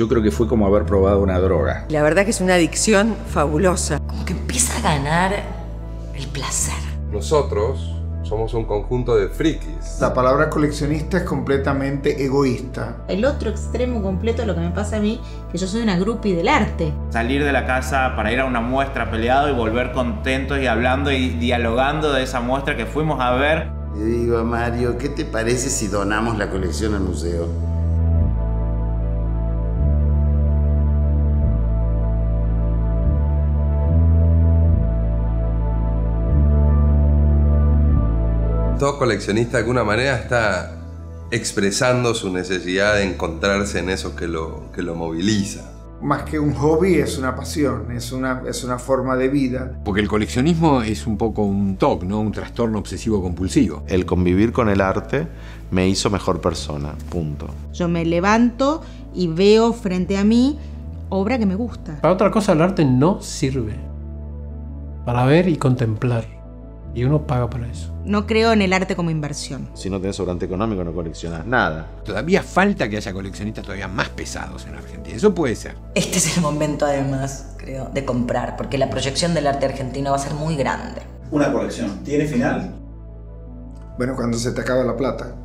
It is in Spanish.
Yo creo que fue como haber probado una droga. La verdad que es una adicción fabulosa. Como que empieza a ganar el placer. Nosotros somos un conjunto de frikis. La palabra coleccionista es completamente egoísta. El otro extremo completo de lo que me pasa a mí, que yo soy una groupie del arte. Salir de la casa para ir a una muestra peleado y volver contentos y hablando y dialogando de esa muestra que fuimos a ver. Le digo a Mario, ¿qué te parece si donamos la colección al museo? Todo coleccionista de alguna manera está expresando su necesidad de encontrarse en eso que lo, que lo moviliza. Más que un hobby es una pasión, es una, es una forma de vida. Porque el coleccionismo es un poco un TOC, ¿no? Un trastorno obsesivo compulsivo. El convivir con el arte me hizo mejor persona, punto. Yo me levanto y veo frente a mí obra que me gusta. Para otra cosa el arte no sirve. Para ver y contemplar. Y uno paga por eso. No creo en el arte como inversión. Si no tenés sobrante económico no coleccionas nada. Todavía falta que haya coleccionistas todavía más pesados en Argentina. Eso puede ser. Este es el momento además, creo, de comprar, porque la proyección del arte argentino va a ser muy grande. Una colección, ¿tiene final? Bueno, cuando se te acaba la plata.